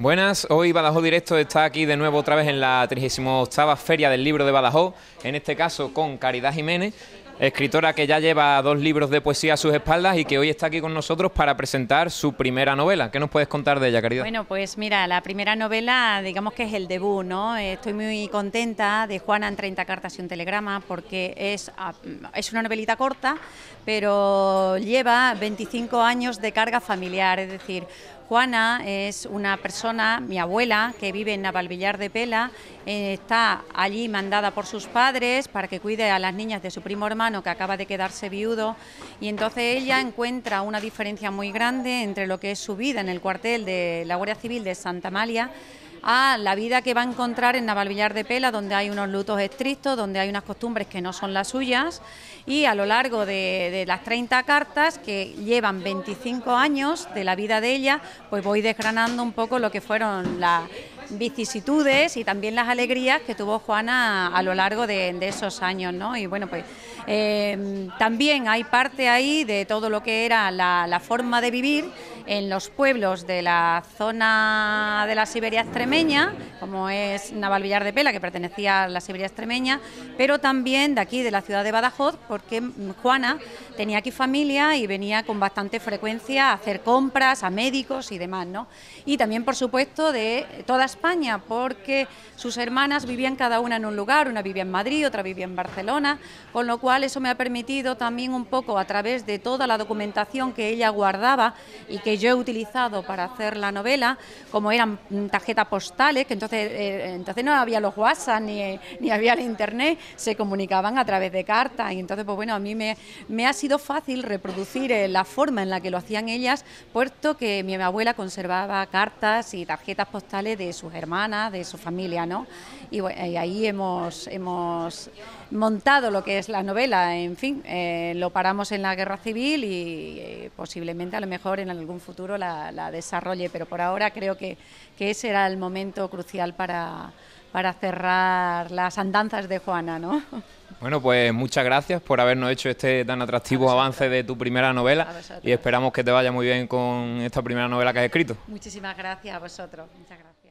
Buenas, hoy Badajoz Directo está aquí de nuevo otra vez en la 38 Feria del Libro de Badajoz, en este caso con Caridad Jiménez, escritora que ya lleva dos libros de poesía a sus espaldas y que hoy está aquí con nosotros para presentar su primera novela. ¿Qué nos puedes contar de ella, Caridad? Bueno, pues mira, la primera novela, digamos que es el debut, ¿no? Estoy muy contenta de Juana en 30 cartas y un telegrama porque es, es una novelita corta, pero lleva 25 años de carga familiar, es decir, Juana es una persona, mi abuela, que vive en Navalvillar de Pela, eh, está allí mandada por sus padres para que cuide a las niñas de su primo hermano que acaba de quedarse viudo. Y entonces ella encuentra una diferencia muy grande entre lo que es su vida en el cuartel de la Guardia Civil de Santa Amalia a la vida que va a encontrar en Navalvillar de Pela, donde hay unos lutos estrictos, donde hay unas costumbres que no son las suyas, y a lo largo de, las 30 cartas, que llevan 25 años de la vida de ella, pues voy desgranando un poco lo que fueron las vicisitudes y también las alegrías que tuvo Juana a lo largo de, esos años, ¿no? Y bueno, pues eh, también hay parte ahí de todo lo que era la, forma de vivir en los pueblos de la zona de la Siberia extremeña, como es Navalvillar de Pela, que pertenecía a la Siberia extremeña, pero también de aquí, de la ciudad de Badajoz, porque Juana tenía aquí familia y venía con bastante frecuencia a hacer compras, a médicos y demás, ¿no? Y también, por supuesto, de todas España, porque sus hermanas vivían cada una en un lugar, una vivía en Madrid, otra vivía en Barcelona, con lo cual eso me ha permitido también un poco a través de toda la documentación que ella guardaba y que yo he utilizado para hacer la novela, como eran tarjetas postales, que entonces, eh, entonces no había los WhatsApp ni, ni había el Internet, se comunicaban a través de cartas y entonces pues bueno, a mí me, me ha sido fácil reproducir eh, la forma en la que lo hacían ellas, puesto que mi abuela conservaba cartas y tarjetas postales de su hermanas, de su familia, ¿no? Y, ahí hemos, hemos montado lo que es la novela, en fin, eh, lo paramos en la guerra civil y eh, posiblemente a lo mejor en algún futuro la, desarrolle, pero por ahora creo que, que ese era el momento crucial para, para cerrar las andanzas de Juana, ¿no? Bueno, pues muchas gracias por habernos hecho este tan atractivo avance de tu primera novela y esperamos que te vaya muy bien con esta primera novela que has escrito. Muchísimas gracias a vosotros. Muchas gracias.